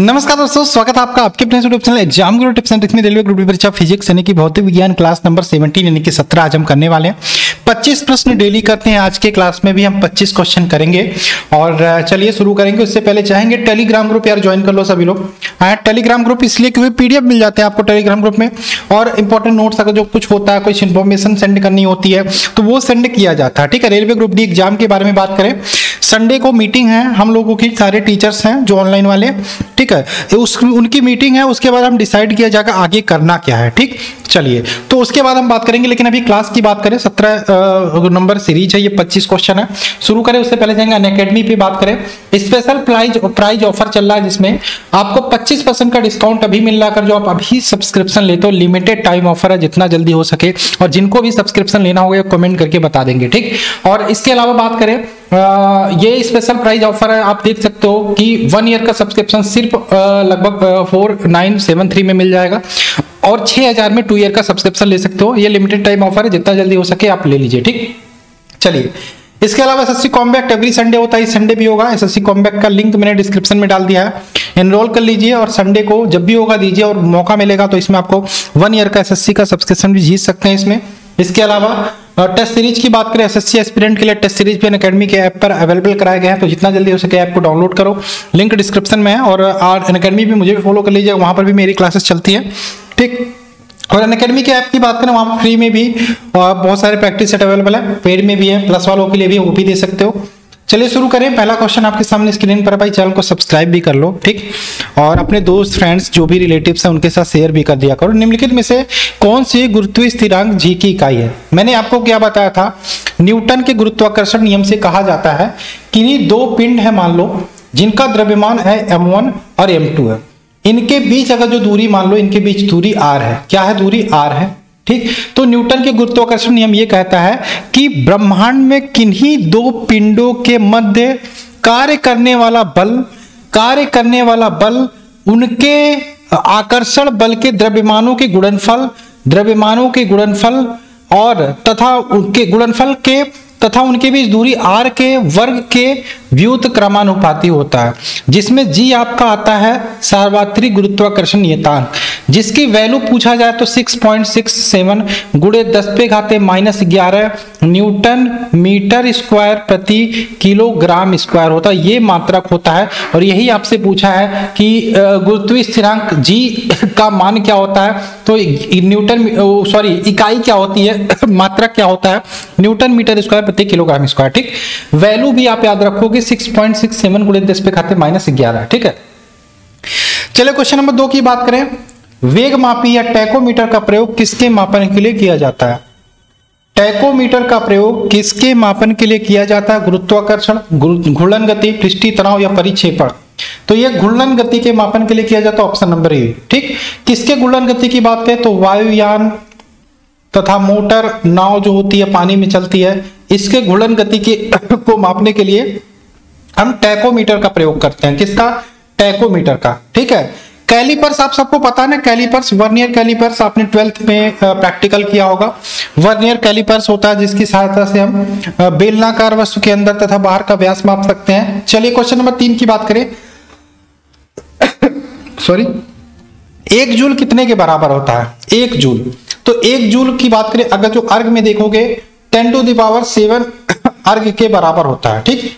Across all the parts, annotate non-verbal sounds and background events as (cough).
नमस्कार दोस्तों, स्वागत है आपका आपके अपने YouTube channel Exam Guru Tips and में रेलवे ग्रुप परीक्षा फिजिक्स यानी कि भौतिक विज्ञान क्लास नंबर 17 यानी कि 17 आज हम करने वाले हैं। 25 प्रश्न डेली करते हैं, आज के क्लास में भी हम 25 क्वेश्चन करेंगे। और चलिए शुरू करेंगे, उससे पहले चाहेंगे टेलीग्राम ग्रुप यार ज्वाइन कर लो सभी लोग। हाँ टेलीग्राम ग्रुप इसलिए क्योंकि पीडीएफ मिल जाते हैं आपको टेलीग्राम ग्रुप में। और इंपॉर्टेंट नोट्स अगर जो कुछ होता है, कुछ इन्फॉर्मेशन सेंड करनी होती है तो वो सेंड किया जाता है। ठीक है, रेलवे ग्रुप डी एग्ज़ाम के बारे में बात करें। संडे को मीटिंग है, हम लोगों की सारे टीचर्स हैं जो ऑनलाइन वाले, ठीक है? उस, उनकी मीटिंग है, उसके बाद हम डिसाइड किया जाएगा आगे करना क्या है, ठीक? चलिए तो उसके बाद हम बात करेंगे, लेकिन अभी क्लास की बात करें, सत्रह नंबर सीरीज़ है, ये पच्चीस क्वेश्चन है। शुरू करें, उससे पहले जाएँगे अन पे बात करें। स्पेशल प्राइज प्राइज ऑफ़र चल रहा है जिसमें आपको 25 परसेंट का डिस्काउंट अभी मिल रहा है जो आप अभी सब्सक्रिप्शन लेते हो लिमिटेड टाइम ऑफ़र है, जितना जल्दी हो सके, और जिनको भी सब्सक्रिप्शन लेना होगा कमेंट करके बता देंगे, ठीक? और इसके अलावा बात करें ये स्पेशल प्राइस ऑफ़र है, आप देख सकते हो कि वन ईयर का सब्सक्रिप्शन सिर्फ़ लगभग फोर नाइन सेवन थ्री में मिल जाएगा। और छह हज़ार में टू ईयर का सब्सक्रिप्शन ले सकते हो। ये लिमिटेड टाइम ऑफ़र है, जितना जल्दी हो सके आप ले लीजिए, ठीक? चलिए, इसके अलावा S S C combat every Sunday होता है। संडे भी होगा। एसएससी कॉम्बैक्ट का लिंक मैंने डिस्क्रिप्शन में डाल दिया है। एनरोल कर लीजिए और संडे को जब भी होगा दीजिए और मौका मिलेगा तो इसमें आपको वन ईयर का एस एस सी का सब्सक्रिप्शन भी जीत सकते हैं इसमें। इसके अलावा टेस्ट सीरीज़ की बात करें एसएससी एस्पिरेंट के लिए टेस्ट सीरीज़ भी अकेडमी के ऐप पर अवेलेबल कराया गया है तो जितना जल्दी हो सके ऐप को डाउनलोड करो। लिंक डिस्क्रिप्शन में है और अकेडमी भी मुझे भी फॉलो कर लीजिए, वहाँ पर भी मेरी क्लासेस चलती है। ठीक? और अन अकेडमी के ऐप की बात करें, वहाँ फ्री में भी बहुत सारे प्रैक्टिस सेट अवेलेबल है पेड में भी है प्लस वालों के लिए भी वो भी दे सकते हो। चलिए शुरू करें। पहला क्वेश्चन आपके सामने स्क्रीन पर भाई चैनल को सब्सक्राइब भी कर लो, ठीक? और अपने दोस्त फ्रेंड्स जो भी रिलेटिव्स हैं, उनके साथ शेयर भी कर दिया करो। निम्नलिखित में से कौन सी गुरुत्व स्थिरांक जी की इकाई है? मैंने आपको क्या बताया था? न्यूटन के गुरुत्वाकर्षण नियम से कहा जाता है कि दो पिंड है, मान लो, जिनका द्रव्यमान है एम और एम है। इनके बीच अगर जो दूरी, मान लो, इनके बीच दूरी आर है। क्या है दूरी? आर है। ठीक? तो न्यूटन के गुरुत्वाकर्षण नियम ये कहता है कि ब्रह्मांड में किन्हीं दो पिंडों के मध्य कार्य करने वाला बल, कार्य करने वाला बल, उनके आकर्षण बल के द्रव्यमानों के गुणनफल, द्रव्यमानों के गुणनफल और तथा उनके गुणनफल के तथा उनके बीच दूरी आर के वर्ग के व्युत क्रमानुपाती होता है, जिसमें जी आपका आता है सार्वत्रिक गुरुत्वाकर्षण नियतांक। जिसकी वैल्यू पूछा जाए तो 6.67 गुड़े दस पे घाते माइनस ग्यारह न्यूटन मीटर स्क्वायर प्रति किलोग्राम स्क्वायर होता है। ये मात्रक होता है और यही आपसे पूछा है कि गुरुत्वीय स्थिरांक जी (laughs) का मान क्या होता है? तो न्यूटन सॉरी इकाई क्या होती है? (laughs) मात्रक क्या होता है? न्यूटन मीटर स्क्वायर प्रति किलोग्राम स्क्वायर ठीक? वैल्यू भी आप याद रखोगे 6.67 गुड़े दस पे खाते माइनस ग्यारह, ठीक है? चलिए क्वेश्चन नंबर दो की बात करें। वेग मापी या टैकोमीटर का प्रयोग किसके मापन के लिए किया जाता है? टैकोमीटर का प्रयोग किसके मापन के लिए किया जाता है? गुरुत्वाकर्षण घूर्णन गति पृष्ठी तनाव या परिक्षेपण। तो यह घूर्णन गति के मापन के लिए किया जाता है ऑप्शन नंबर ए। ठीक? किसके घूर्णन गति की बात करें तो वायुयान तथा मोटर नाव जो होती है, पानी में चलती है, इसके घूर्णन गति के (coughs) को मापने के लिए हम टैकोमीटर का प्रयोग करते हैं। किसका? टैकोमीटर का। ठीक है? कैलिपर्स, आप सबको पता है ना, कैलिपर्स, वर्नियर कैलिपर्स आपने ट्वेल्थ में प्रैक्टिकल किया होगा। वर्नियर कैलिपर्स होता है जिसकी सहायता से हम बेलनाकार वस्तु के अंदर तथा बाहर का व्यास माप सकते हैं। चलिए क्वेश्चन नंबर तीन की बात करें। (coughs) सॉरी एक जूल कितने के बराबर होता है? एक जूल। तो एक जूल की बात करें, अगर जो अर्घ में देखोगे टेन टू दावर सेवन अर्घ के बराबर होता है, ठीक?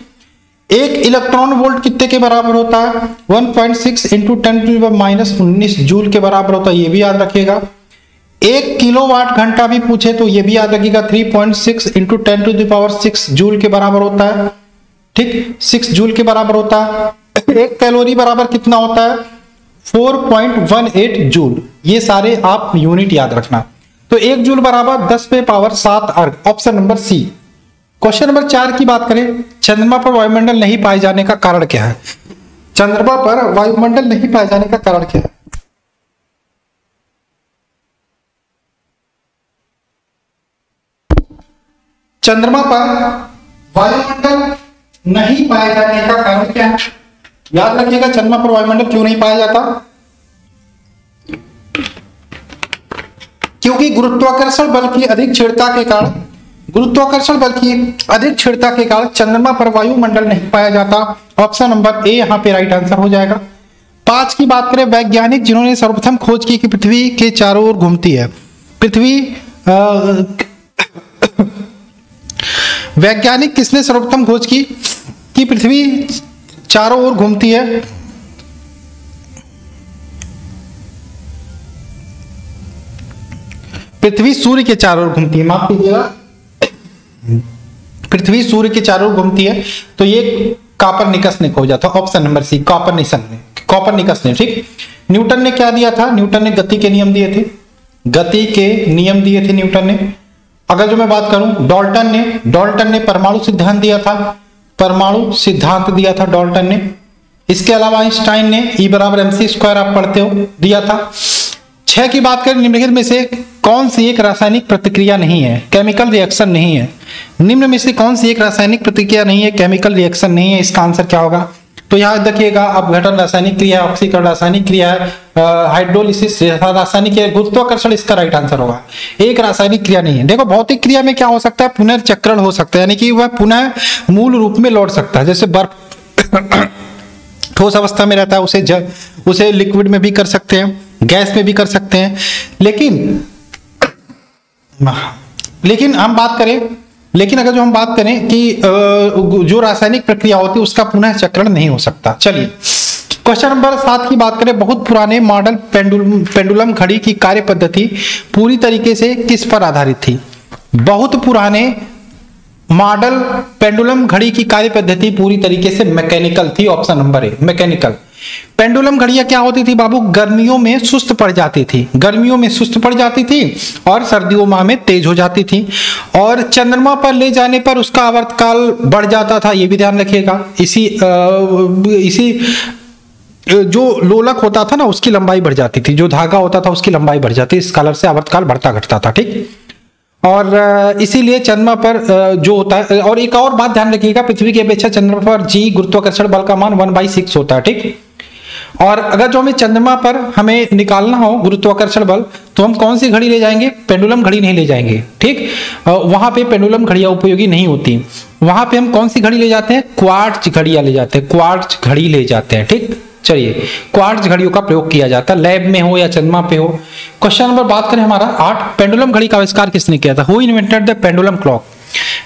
एक इलेक्ट्रॉन वोल्ट कितने के बराबर होता है? 1.6 point six into ten minus उन्नीस जूल के बराबर होता है, ये भी याद रखिएगा। एक किलो वाट घंटा भी पूछे तो ये भी याद रखिएगा 3.6 point six into ten to the power six joule के बराबर होता है। ठीक? सिक्स जूल के बराबर होता है। एक कैलोरी बराबर कितना होता है? 4.18 जूल। ये सारे आप यूनिट याद रखना। तो एक जूल बराबर 10 पे पावर सात erg option number C question number चार की बात करें। चंद्रमा पर वायुमंडल नहीं पाए जाने का कारण क्या है? चंद्रमा पर वायुमंडल नहीं पाए जाने का कारण क्या है? चंद्रमा पर वायुमंडल नहीं पाए जाने का कारण क्या है? याद रखिएगा, चंद्रमा पर वायुमंडल क्यों नहीं पाया जाता? क्योंकि गुरुत्वाकर्षण बल की अधिक छेड़ता के कारण गुरुत्वाकर्षण बल की अधिक छिड़ता के कारण चंद्रमा पर वायुमंडल नहीं पाया जाता। ऑप्शन नंबर ए यहाँ पे राइट आंसर हो जाएगा। पाँच की बात करें, वैज्ञानिक जिन्होंने सर्वप्रथम खोज की कि पृथ्वी के चारों ओर घूमती है। पृथ्वी वैज्ञानिक किसने सर्वप्रथम खोज की कि पृथ्वी चारों ओर घूमती है? पृथ्वी सूर्य के चारों ओर घूमती है। माफ़ कीजिएगा। पृथ्वी सूर्य के चारों घूमती है तो ये कॉपर निकस ने खोजा था ऑप्शन नंबर सी, कॉपर निकस ने कॉपर निकस ने ठीक? न्यूटन ने क्या दिया था? न्यूटन ने गति के नियम दिए थे। गति के नियम दिए थे न्यूटन ने। अगर जो मैं बात करूँ, डॉल्टन ने डॉल्टन ने परमाणु सिद्धांत दिया था, परमाणु सिद्धांत दिया था डॉल्टन ने। इसके अलावा आइंस्टाइन ने ई बराबर एमसी स्क्वायर आप पढ़ते हो, दिया था। छह की बात करें, निम्नलिखित में से कौन सी एक रासायनिक प्रतिक्रिया नहीं है? केमिकल रिएक्शन नहीं है। निम्न में से कौन सी एक रासायनिक प्रतिक्रिया नहीं है? केमिकल रिएक्शन नहीं है। इसका आंसर क्या होगा? तो यहाँ देखिएगा अपघटन रासायनिक क्रिया है ऑक्सीकरण रासायनिक क्रिया है हाइड्रोलिसिस रासायनिक क्रिया गुरुत्वाकर्षण, इसका राइट आंसर होगा। एक रासायनिक क्रिया नहीं है। देखो, भौतिक क्रिया में क्या हो सकता है? पुनर्चक्रण हो सकता है, यानी कि वह पुनः मूल रूप में लौट सकता है। जैसे बर्फ़ (coughs) ठोस अवस्था में रहता है, उसे जल उसे लिक्विड में भी कर सकते हैं, गैस में भी कर सकते हैं। लेकिन (coughs) लेकिन हम बात करें लेकिन अगर जो हम बात करें कि जो रासायनिक प्रक्रिया होती है, उसका पुनः चक्रण नहीं हो सकता। चलिए क्वेश्चन नंबर सात की बात करें। बहुत पुराने मॉडल पेंडुलम पेंडुलम घड़ी की कार्य पद्धति पूरी तरीके से किस पर आधारित थी? बहुत पुराने मॉडल पेंडुलम घड़ी की कार्य पद्धति पूरी तरीके से मैकेनिकल थी option number A mechanical. Pendulum घड़ियाँ क्या होती थी बाबू? गर्मियों में सुस्त पड़ जाती थी। गर्मियों में सुस्त पड़ जाती थी और सर्दियों माह में तेज हो जाती थी। और चंद्रमा पर ले जाने पर उसका आवर्तकाल बढ़ जाता था ये भी ध्यान रखिएगा। इसी आ, इसी जो लोलक होता था ना उसकी लंबाई बढ़ जाती थी। जो धागा होता था उसकी लंबाई बढ़ जाती इस कलर से आवर्तकाल बढ़ता घटता था ठीक? और इसीलिए चंद्रमा पर जो होता है और एक और बात ध्यान रखिएगा पृथ्वी की अपेक्षा चंद्रमा पर जी गुरुत्वाकर्षण बल का मान वन बाई सिक्स होता है ठीक? और अगर जो हमें चंद्रमा पर हमें निकालना हो, गुरुत्वाकर्षण बल तो हम कौन सी घड़ी ले जाएँगे? पेंडुलम घड़ी नहीं ले जाएँगे, ठीक? वहाँ पे पेंडुलम घड़ियाँ उपयोगी नहीं होती। वहाँ पे हम कौन सी घड़ी ले जाते हैं? क्वार्ट्ज घड़ियाँ ले जाते हैं, क्वार्ट्ज घड़ी ले जाते हैं, ठीक? चलिए, क्वार्ट्ज घड़ियों का प्रयोग किया जाता है। लैब में हो या चंद्रमा पे हो। क्वेश्चन नंबर बात करें हमारा आठ। पेंडुलम घड़ी का आविष्कार किसने किया था? Who invented the pendulum clock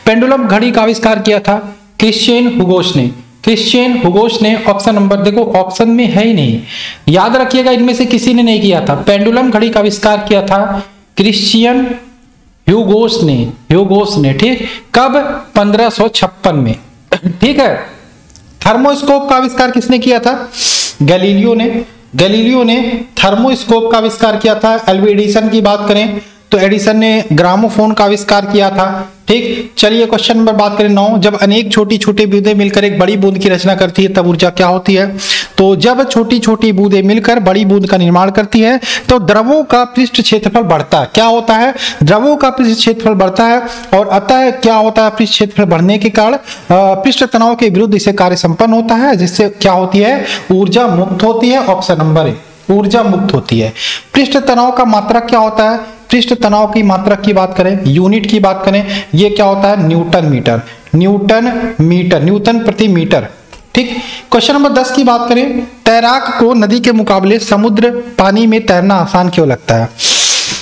pendulum घड़ी का आविष्कार किया था क्रिश्चियन हुगोस ने। क्रिश्चियन हुगोस ने ऑप्शन नंबर, देखो, ऑप्शन में है ही नहीं। याद रखिएगा, इनमें से किसी ने नहीं किया था। पेंडुलम घड़ी का आविष्कार किया था क्रिश्चियन ह्यूगोस ने ह्यूगोस ने, ठीक? कब? 1556 में। ठीक है? थर्मोस्कोप का आविष्कार किसने किया था? गैलीलियो ने। गैलीलियो ने थर्मोस्कोप का आविष्कार किया था। एलवी की बात करें तो एडिसन ने ग्रामोफोन का आविष्कार किया था। ठीक? चलिए क्वेश्चन नंबर बात करें नौ। जब अनेक छोटी छोटी बूंदें मिलकर एक बड़ी बूंद की रचना करती है, तब ऊर्जा क्या होती है? तो जब छोटी छोटी बूंदें मिलकर बड़ी बूंद का निर्माण करती है तो द्रवों का पृष्ठ क्षेत्रफल बढ़ता है। क्या होता है? द्रवों का पृष्ठ क्षेत्रफल बढ़ता है और अतः क्या होता है? पृष्ठ क्षेत्रफल बढ़ने के कारण पृष्ठ तनाव के विरुद्ध इसे कार्य संपन्न होता है, जिससे क्या होती है? ऊर्जा मुक्त होती है। ऑप्शन नंबर ए ऊर्जा मुक्त होती है। पृष्ठ तनाव का मात्रा क्या होता है? पृष्ठ तनाव की मात्रा की बात करें, यूनिट की बात करें, ये क्या होता है? Newton metre. Newton metre, newton प्रति मीटर। ठीक? क्वेश्चन नंबर दस की बात करें, तैराक को नदी के मुकाबले समुद्र पानी में तैरना आसान क्यों लगता है?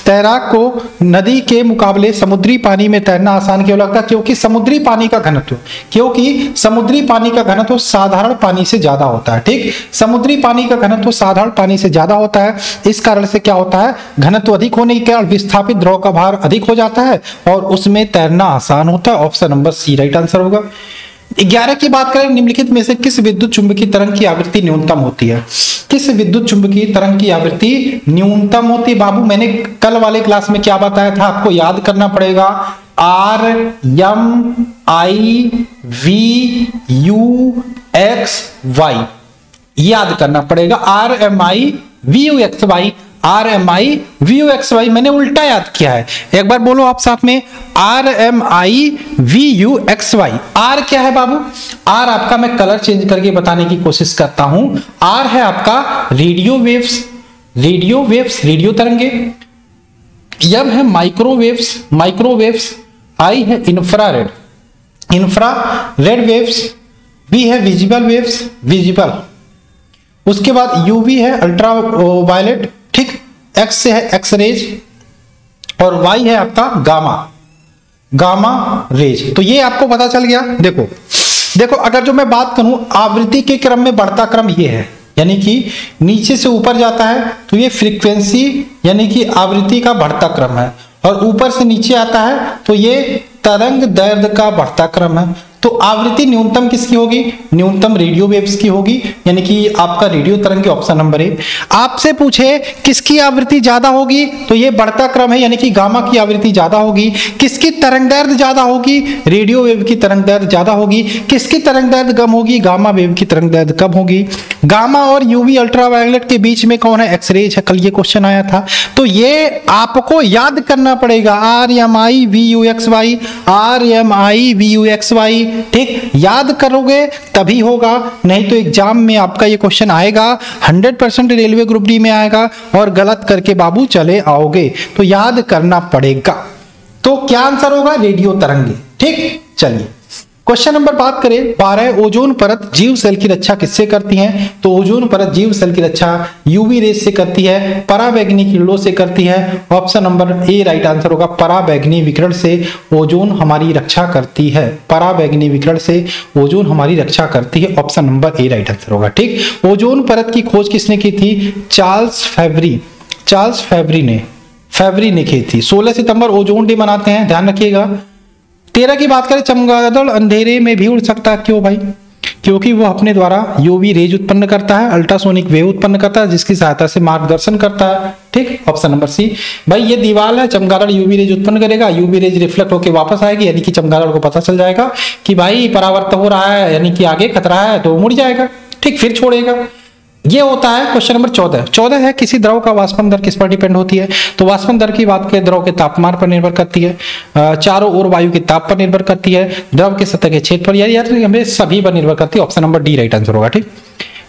तैराक को नदी के मुकाबले समुद्री पानी में तैरना आसान क्यों लगता है? क्योंकि समुद्री पानी का घनत्व, क्योंकि समुद्री पानी का घनत्व साधारण पानी से ज़्यादा होता है, ठीक? समुद्री पानी का घनत्व साधारण पानी से ज़्यादा होता है, इस कारण से क्या होता है? घनत्व अधिक होने के कारण विस्थापित द्रव का भार अधिक हो जाता है और उसमें तैरना आसान होता है। Option number C, right answer होगा। ग्यारह की बात करें, निम्नलिखित में से किस विद्युत चुंबकीय तरंग की आवृत्ति न्यूनतम होती है? किस विद्युत चुंबकीय तरंग की आवृत्ति न्यूनतम होती है? बाबू, मैंने कल वाले क्लास में क्या बताया था? आपको याद करना पड़ेगा। R M I V U X Y याद करना पड़ेगा। R M I V U X Y R M I V U X Y मैंने उल्टा याद किया है। एक बार बोलो आप साथ में R M I V U X Y R क्या है बाबू? आर आपका मैं कलर चेंज करके बताने की कोशिश करता हूँ। आर है आपका radio waves radio waves radio तरंगे। यम है माइक्रोवेव्स माइक्रोवेव्स आई है infrared infrared waves V है विजिबल वेव्स विजिबल उसके बाद यूवी है अल्ट्रा वायलेट ठीक एक्स से है एक्स रेज और वाई है आपका गामा गामा रेज तो ये आपको पता चल गया, देखो देखो, अगर जो मैं बात करूँ, आवृत्ति के क्रम में बढ़ता क्रम ये है, यानी कि नीचे से ऊपर जाता है तो ये फ्रीक्वेंसी यानी कि आवृत्ति का बढ़ता क्रम है, और ऊपर से नीचे आता है तो ये तरंग दर्द का बढ़ता क्रम है। तो आवृत्ति न्यूनतम किसकी होगी? न्यूनतम रेडियो वेव्स की होगी, यानी कि आपका रेडियो तरंग के ऑप्शन नंबर एक। आपसे पूछे किसकी आवृत्ति ज़्यादा होगी तो ये बढ़ता क्रम है, यानी कि गामा की आवृत्ति ज़्यादा होगी। किसकी तरंग दर्द ज़्यादा होगी? रेडियो वेव की तरंग दर्द ज़्यादा होगी। किसकी तरंग दर्द कम होगी? गामा वेव की तरंग दर्द कम होगी। गामा और यूवी अल्ट्रावायलेट के बीच में कौन है? एक्सरेज है। कल ये क्वेश्चन आया था। तो ये आपको याद करना पड़ेगा। R M I V U X Y R M I V U X Y ठीक? याद करोगे तभी होगा। नहीं तो एग्ज़ाम में आपका ये क्वेश्चन आएगा। 100 परसेंट रेलवे ग्रुप डी में आएगा और गलत करके बाबू चले आओगे। तो याद करना पड़ेगा। तो क्या आंसर होगा? रेडियो तरंगे। ठीक? चलिए। क्वेश्चन नंबर बात करें। बारह ओजोन परत जीव सेल की रक्षा किससे करती है? तो ओजोन परत जीव सेल की रक्षा यूवी रेस से करती है पराबैगनी किरणों से करती है। Option number A right answer होगा पराबैगनी विकिरण से ओजोन हमारी रक्षा करती है। पराबैगनी विकिरण से ओजोन हमारी रक्षा करती है। Option number A right answer होगा, ठीक? ओजोन परत की खोज किसने की थी? चार्ल्स फेबरी चार्ल्स फेबरी ने। फेवरी ने की थी। 16 सितंबर ओजोन डे मनाते हैं, ध्यान रखिएगा। तेरह की बात करें चमगादड़ अंधेरे में भी उड़ सकता है। क्यों भाई? क्योंकि वो अपने द्वारा यूवी रेज उत्पन्न करता है अल्ट्रासोनिक वेव उत्पन्न करता है, जिसकी सहायता से मार्गदर्शन करता है। ठीक? ऑप्शन नंबर सी भाई, ये दीवार है, चमगादड़ यूवी रेज उत्पन्न करेगा। यूवी रेज रिफ्लेक्ट होकर वापस आएगी, यानी कि चमगादड़ को पता चल जाएगा कि भाई, परावर्त हो रहा है, यानी कि आगे खतरा है तो मुड़ जाएगा। ठीक? फिर छोड़ेगा। ये होता है क्वेश्चन नंबर चौदह। चौदह है, किसी द्रव का वाष्पन दर किस पर डिपेंड होती है? तो वाष्पन दर की बात करें, द्रव के तापमान पर निर्भर करती है। चारों ओर वायु के ताप पर निर्भर करती है। द्रव के सतह के क्षेत्र पर यार हमें सभी पर निर्भर करती है। Option number D right answer होगा, ठीक?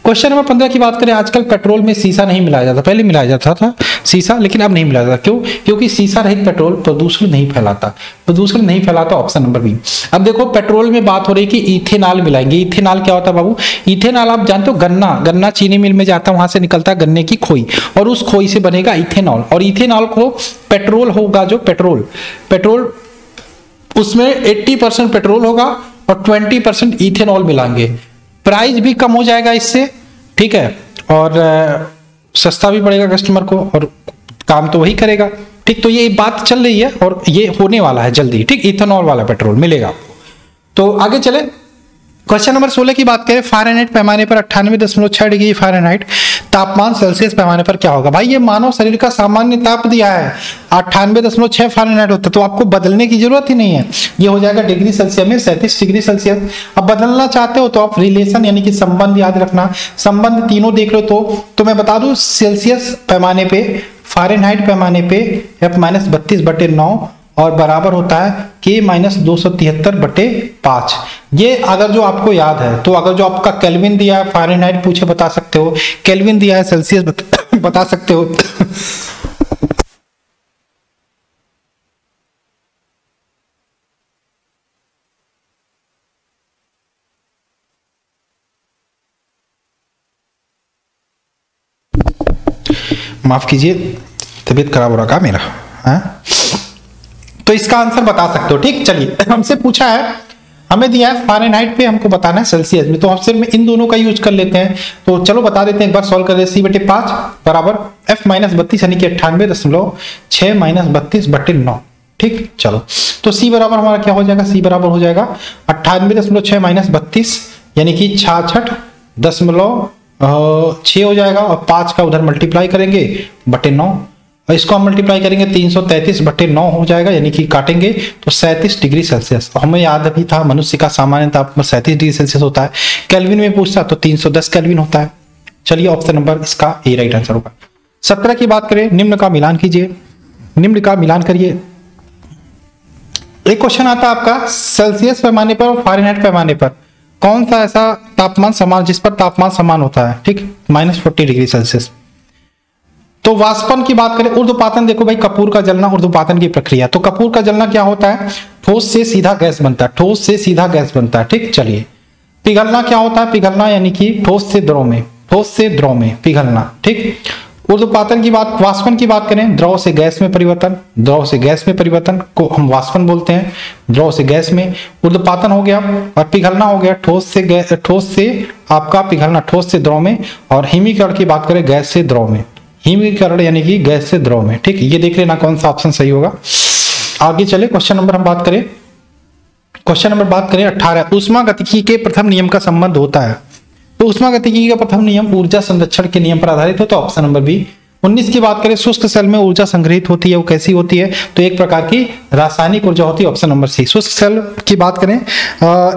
क्वेश्चन नंबर पंद्रह की बात करें, आजकल पेट्रोल में सीसा नहीं मिलाया जाता। पहले मिलाया जाता था सीसा, लेकिन अब नहीं मिलाया जाता। क्यों? क्योंकि सीसा रहित पेट्रोल प्रदूषण नहीं फैलाता। प्रदूषण नहीं फैलाता ऑप्शन नंबर बी अब देखो, पेट्रोल में बात हो रही कि इथेनॉल मिलाएँगे। इथेनॉल क्या होता है बाबू? इथेनॉल आप जानते हो, गन्ना गन्ना चीनी मिल में जाता है, वहाँ से निकलता है गन्ने की खोई। और उस खोई से बनेगा इथेनॉल। और इथेनॉल को पेट्रोल होगा जो? पेट्रोल। पेट्रोल, उसमें 80 परसेंट पेट्रोल होगा और 20 परसेंट इथेनॉल मिलाएँगे। प्राइस भी कम हो जाएगा इससे, ठीक है? और सस्ता भी पड़ेगा कस्टमर को और काम तो वही करेगा। ठीक तो ये बात चल रही है और ये होने वाला है जल्दी। ठीक, इथेनॉल वाला पेट्रोल मिलेगा तो आगे चले। क्वेश्चन नंबर 16 की बात करें फारेनहाइट पैमाने पर अट्ठानवे दशमलव छह डिग्री फारेनहाइट तापमान सेल्सियस पैमाने पर क्या होगा? भाई ये मानव शरीर का सामान्य ताप दिया है। अट्ठानवे दशमलव छह फारेनहाइट होता है तो आपको बदलने की ज़रूरत ही नहीं है। ये हो जाएगा डिग्री सेल्सियस में सैंतीस डिग्री सेल्सियस अब बदलना चाहते हो तो आप रिलेशन यानी कि संबंध याद रखना। संबंध तीनों देख लो तो, तो मैं बता दू सेल्सियस पैमाने पे फारेनहाइट पैमाने पे एफ़ माइनस बत्तीस बटे नौ और बराबर होता है के माइनस दो सौ तिहत्तर बटे पाँच। ये अगर जो आपको याद है तो अगर जो आपका केल्विन दिया है फारेनहाइट पूछे बता सकते हो। केल्विन दिया है सेल्सियस (coughs) बता, सकते हो। माफ़ कीजिए तबीयत खराब हो का मेरा? है? तो इसका आंसर बता सकते हो, ठीक? चलिए, हमसे पूछा है, हमें दिया है फारेनहाइट पे हमको बताना है सेल्सियस में तो हम सिर्फ़ इन दोनों का यूज़ कर लेते हैं। तो चलो बता देते हैं, एक बार सॉल्व कर देते सी बटे पाँच, बराबर एफ़ माइनस बत्तीस, यानी कि अट्ठानवे दशमलव छह माइनस बत्तीस बटे नौ, ठीक? चलो तो सी बराबर हमारा क्या हो जाएगा? सी बराबर हो जाएगा अट्ठानवे दशमलव छह माइनस बत्तीस, यानी कि छाछठ दशमलव छ हो जाएगा, और पाँच का उधर मल्टीप्लाई करेंगे, बटे नौ इसको हम मल्टीप्लाई करेंगे तीन सौ तैतीस बटे नौ हो जाएगा, यानी कि काटेंगे तो सैंतीस डिग्री सेल्सियस। हमें याद भी था, मनुष्य का सामान्य तापमान सैंतीस डिग्री सेल्सियस होता है। कैलविन में पूछता तो तीन सौ दस कैलविन होता है। चलिए ऑप्शन नंबर इसका ए राइट आंसर होगा। सत्रह की बात करें, निम्न का मिलान कीजिए। निम्न का मिलान करिए। एक क्वेश्चन आता है आपका सेल्सियस पैमाने पर और फारेनहाइट पैमाने पर। कौन सा ऐसा तापमान समान, जिस पर तापमान समान होता है? ठीक माइनस फोर्टी डिग्री सेल्सियस। तो वाष्पन की बात करें उर्दुपातन देखो भाई, कपूर का जलना उर्दुपातन की प्रक्रिया। तो कपूर का जलना क्या होता है? ठोस से सीधा गैस बनता है, ठोस से सीधा गैस बनता है, ठीक? चलिए। पिघलना क्या होता है? पिघलना यानी कि ठोस से द्रव में, ठोस से द्रव में पिघलना, ठीक? ऊर्ध्वपातन की बात, वाष्पन की बात करें, द्रव से गैस में परिवर्तन, द्रव से गैस में परिवर्तन को हम वाष्पन बोलते हैं, द्रव से गैस में ऊर्ध्वपातन हो गया और पिघलना हो गया, ठोस से गैस ठोस से आपका पिघलना, ठोस से द्रव में और हिमीकरण की बात करें, गैस से द्रव में। हिमीकरण यानी कि गैस से द्रव में। ठीक, ये देख लेना कौन सा ऑप्शन सही होगा। आगे चले क्वेश्चन नंबर हम बात करें। क्वेश्चन नंबर बात करें अठारह उष्मा गतिकी के प्रथम नियम का संबंध होता है। तो उष्मा गतिकी का प्रथम नियम ऊर्जा संरक्षण के नियम पर आधारित हो। तो ऑप्शन नंबर बी 19 की बात करें, शुष्क सेल में ऊर्जा संग्रहित होती है, वो कैसी होती है? तो एक प्रकार की रासायनिक ऊर्जा होती है ऑप्शन नंबर सी शुष्क सेल की बात करें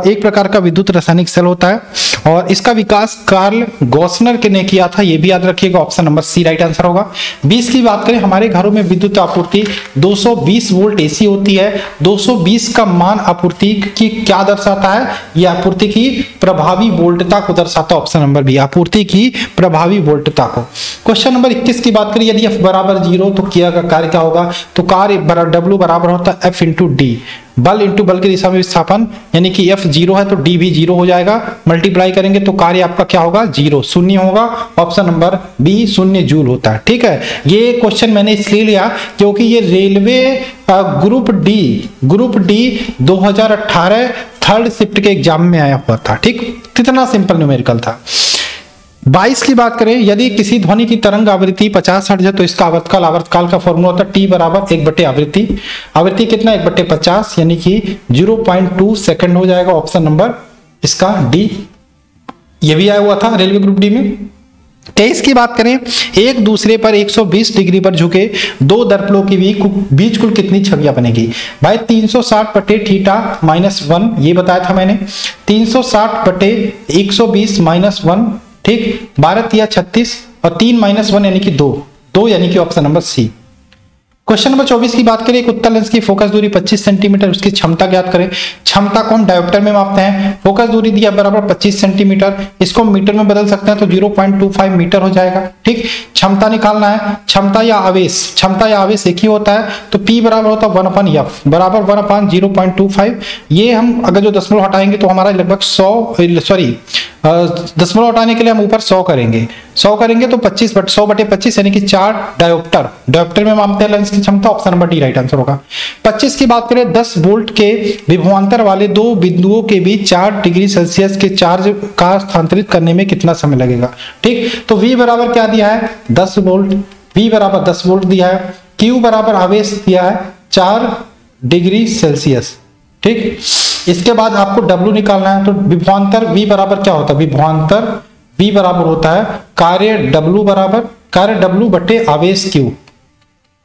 एक प्रकार का विद्युत रासायनिक सेल होता है। और इसका विकास कार्ल गॉसनर के ने किया था, ये भी याद रखिएगा option number C right answer होगा। 20 की बात करें, हमारे घरों में विद्युत आपूर्ति 220 वोल्ट एसी होती है। 220 का मान आपूर्ति की क्या दर्शाता है? यह आपूर्ति की प्रभावी वोल्टता को दर्शाता ऑप्शन नंबर बी आपूर्ति की प्रभावी वोल्टता को। क्वेश्चन नंबर इक्कीस की बात करें, यदि एफ़ बराबर ज़ीरो तो किया का कार्य क्या होगा? तो कार्य डब्ल्यू बराबर होता है एफ़ इंटू डी बल इंटू बल की दिशा में विस्थापन, यानी कि एफ़ ज़ीरो है तो डी भी ज़ीरो हो जाएगा। मल्टीप्लाई करेंगे तो कार्य आपका क्या होगा? ज़ीरो शून्य होगा। ऑप्शन नंबर बी शून्य जूल होता है। ठीक है? ये क्वेश्चन मैंने इसलिए लिया क्योंकि ये railway group D group D 2018 third shift के एग्ज़ाम में आया हुआ था। ठीक? कितना सिंपल न्यूमेरिकल था। 22 की बात करें, यदि किसी ध्वनि की तरंग आवृत्ति 50 हर्ज है तो इसका आवर्तकाल आवर्तकाल का फॉर्मूला होता है टी बराबर एक बटे आवृत्ति। आवृत्ति कितना एक बटे पचास, यानी कि 0.2 सेकंड हो जाएगा ऑप्शन नंबर इसका डी ये भी आया हुआ था रेलवे ग्रुप डी में। तेईस की बात करें, एक दूसरे पर 120 डिग्री पर झुके, दो दर्पणों के बीच कुल कितनी छवियाँ बनेगी? भाई 360 बटे थीटा माइनस वन, ये बताया था मैंने। 360 बटे 120 माइनस वन ठीक? बारह या छत्तीस और तीन माइनस वन यानी कि दो। दो यानी कि option number C question number 24 की बात करें, एक उत्तल लेंस की फोकस दूरी 25 सेंटीमीटर उसकी क्षमता ज्ञात करें। क्षमता को हम डायोप्टर में मापते हैं। फोकस दूरी दिया बराबर 25 सेंटीमीटर इसको मीटर में बदल सकते हैं तो 0.25 मीटर हो जाएगा। ठीक? क्षमता निकालना है। क्षमता या आवेश, क्षमता या आवेश एक ही होता है तो पी बराबर होता है वन अपन एफ़ बराबर वन अपन ज़ीरो ये हम अगर जो दशमलव हटाएँगे तो हमारा लगभग सौ सॉरी दशमलव हटाने के लिए हम ऊपर सौ करेंगे। सौ करेंगे तो पच्चीस बट सौ बटे पच्चीस यानी कि चार डायोप्टर। डायोप्टर में मापते हैं लेंस की क्षमता option number D right answer होगा। पच्चीस की बात करें, दस वोल्ट के विभवांतर वाले दो बिंदुओं के बीच चार डिग्री सेल्सियस के चार्ज का स्थानांतरित करने में कितना समय लगेगा? ठीक? तो वी बराबर क्या दिया है? दस वोल्ट। वी बराबर दस वोल्ट दिया है। क्यू बराबर आवेश दिया है चार डिग्री सेल्सियस। ठीक? इसके बाद आपको W निकालना है तो विभवांतर V बराबर क्या होता है? विभवांतर V बराबर होता है कार्य W बराबर, कार्य W बटे आवेश Q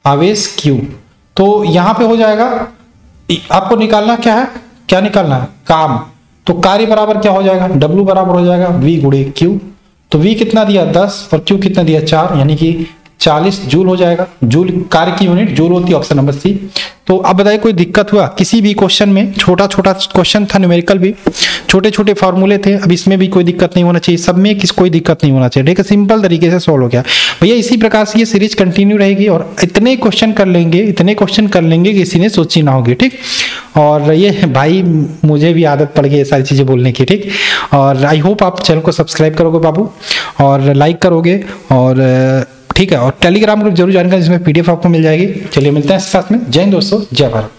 आवेश Q तो यहाँ पे हो जाएगा, आपको निकालना क्या है? क्या निकालना है? काम। तो कार्य बराबर क्या हो जाएगा? W बराबर हो जाएगा V गुड़े क्यू तो V कितना दिया? 10 और Q कितना दिया? 4 यानी कि 40 जूल हो जाएगा। जूल कार्य की यूनिट जूल होती है ऑप्शन नंबर सी तो अब बताइए, कोई दिक्कत हुआ? किसी भी क्वेश्चन में छोटा छोटा क्वेश्चन था न्यूमेरिकल भी। छोटे छोटे फॉर्मूले थे, अब इसमें भी कोई दिक्कत नहीं होना चाहिए। सब में किस, कोई दिक्कत नहीं होना चाहिए, ठीक है? सिंपल तरीके से सॉल्व हो गया। भैया, इसी प्रकार से ये सीरीज़ कंटिन्यू रहेगी और इतने क्वेश्चन कर लेंगे, इतने क्वेश्चन कर लेंगे कि किसी ने सोची ना होगी, ठीक? और ये भाई, मुझे भी आदत पड़ गई ये सारी चीज़ें बोलने की, ठीक? और आई होप आप चैनल को सब्सक्राइब करोगे बाबू, और लाइक करोगे, और ठीक है, और टेलीग्राम ग्रुप ज़रूर जानकारी जिसमें पीडीएफ आपको मिल जाएगी। चलिए मिलते हैं साथ में। जय दोस्तों, जय भारत।